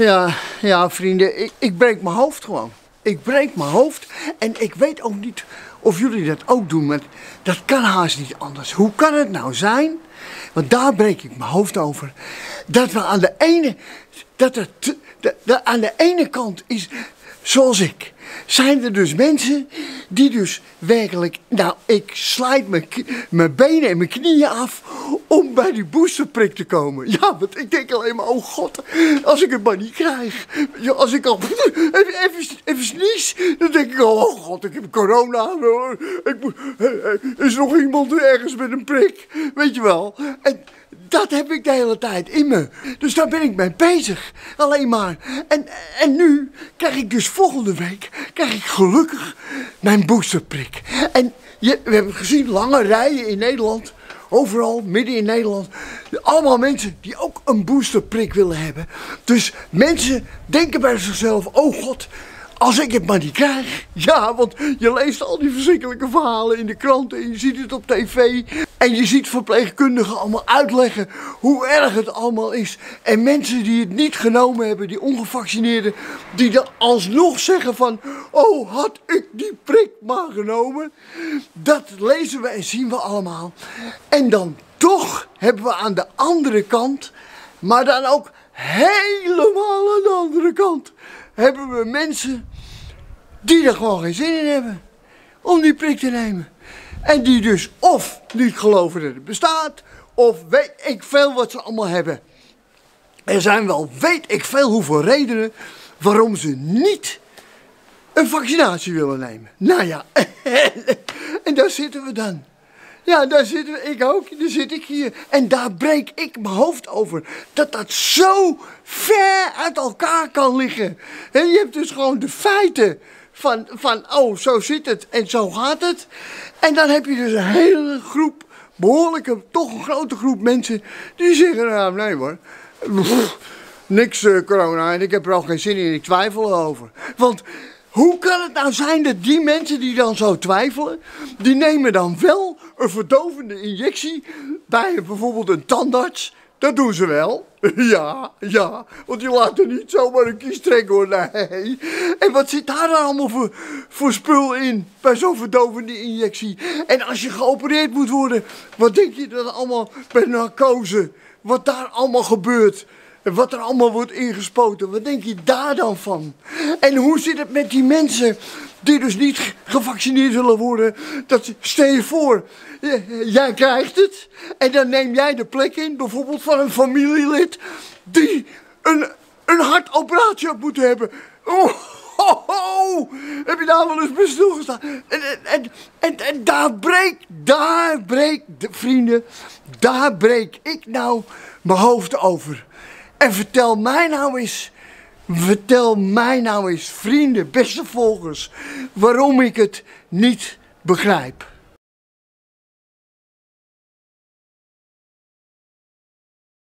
Ja, ja vrienden, ik, breek mijn hoofd gewoon. Ik breek mijn hoofd en ik weet ook niet of jullie dat ook doen, maar dat kan haast niet anders. Hoe kan het nou zijn, want daar breek ik mijn hoofd over, dat we aan de ene, dat er aan de ene kant is, zoals ik, zijn er dus mensen die dus werkelijk, nou ik slijt mijn, mijn benen en mijn knieën af om bij die boosterprik te komen. Ja, want ik denk alleen maar, oh god, als ik het maar niet krijg. Ja, als ik al even, even, even dan denk ik oh god, ik heb corona. Ik moet, eh, is er nog iemand ergens met een prik? Weet je wel? En dat heb ik de hele tijd in me. Dus daar ben ik mee bezig. Alleen maar. En, en nu krijg ik dus volgende week, krijg ik gelukkig mijn boosterprik. En je, we hebben gezien lange rijen in Nederland. Overal, midden in Nederland. Allemaal mensen die ook een boosterprik willen hebben. Dus mensen denken bij zichzelf, oh god, als ik het maar niet krijg. Ja, want je leest al die verschrikkelijke verhalen in de kranten. En je ziet het op tv. En je ziet verpleegkundigen allemaal uitleggen hoe erg het allemaal is. En mensen die het niet genomen hebben, die ongevaccineerden, die dan alsnog zeggen van... Oh, had ik die prik maar genomen. Dat lezen we en zien we allemaal. En dan toch hebben we aan de andere kant, maar dan ook helemaal aan de andere kant, hebben we mensen die er gewoon geen zin in hebben om die prik te nemen. En die dus of niet geloven dat het bestaat, of weet ik veel wat ze allemaal hebben. Er zijn wel weet ik veel hoeveel redenen waarom ze niet een vaccinatie willen nemen. Nou ja, en daar zitten we dan. Ja, daar zitten we, ik ook, daar zit ik hier. En daar breek ik mijn hoofd over. Dat dat zo ver uit elkaar kan liggen. En je hebt dus gewoon de feiten van, van, oh, zo zit het en zo gaat het. En dan heb je dus een hele groep, behoorlijke, toch een grote groep mensen... die zeggen, nou, nee hoor, niks eh, corona en ik heb er al geen zin in, ik twijfel erover. Want hoe kan het nou zijn dat die mensen die dan zo twijfelen, die nemen dan wel een verdovende injectie bij bijvoorbeeld een tandarts? Dat doen ze wel. Ja, ja, want je laat er niet zomaar een kies trekken hoor, nee. En wat zit daar dan allemaal voor, voor spul in bij zo'n verdovende injectie? En als je geopereerd moet worden, wat denk je dan allemaal bij narcose? Wat daar allemaal gebeurt? En wat er allemaal wordt ingespoten, wat denk je daar dan van? En hoe zit het met die mensen die dus niet ge- gevaccineerd zullen worden? Dat, stel je voor, jij krijgt het en dan neem jij de plek in, bijvoorbeeld van een familielid die een, een hartoperatie had moeten hebben. Oh, heb je daar wel eens bij stilgestaan? En, en, en, daar breek, daar breek, de vrienden, daar breek ik nou mijn hoofd over. En vertel mij nou eens, vertel mij nou eens, vrienden, beste volgers, waarom ik het niet begrijp.